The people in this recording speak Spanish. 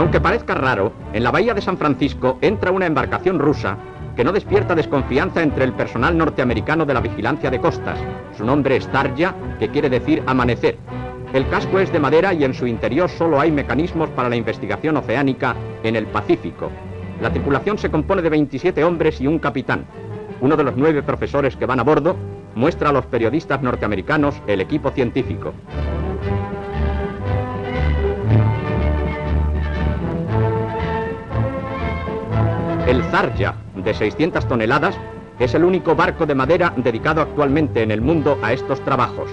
Aunque parezca raro, en la bahía de San Francisco entra una embarcación rusa que no despierta desconfianza entre el personal norteamericano de la vigilancia de costas. Su nombre es Tarja, que quiere decir amanecer. El casco es de madera y en su interior solo hay mecanismos para la investigación oceánica en el Pacífico. La tripulación se compone de 27 hombres y un capitán. Uno de los nueve profesores que van a bordo muestra a los periodistas norteamericanos el equipo científico. El Zarja, de 600 toneladas, es el único barco de madera dedicado actualmente en el mundo a estos trabajos.